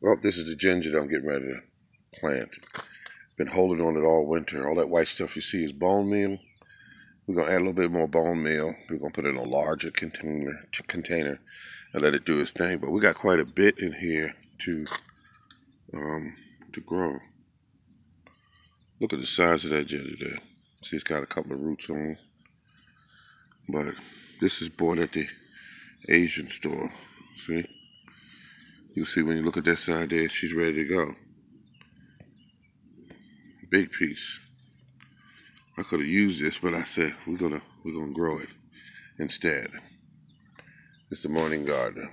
Well, this is the ginger that I'm getting ready to plant. Been holding on it all winter. All that white stuff you see is bone meal. We're gonna add a little bit more bone meal. We're gonna put it in a larger container container and let it do its thing. But we got quite a bit in here to um to grow. Look at the size of that ginger there. See it's got a couple of roots on. But this is bought at the Asian store. See? You'll see when you look at that side there, she's ready to go. Big piece. I could have used this, but I said we're gonna we're gonna grow it instead. It's the morning garden.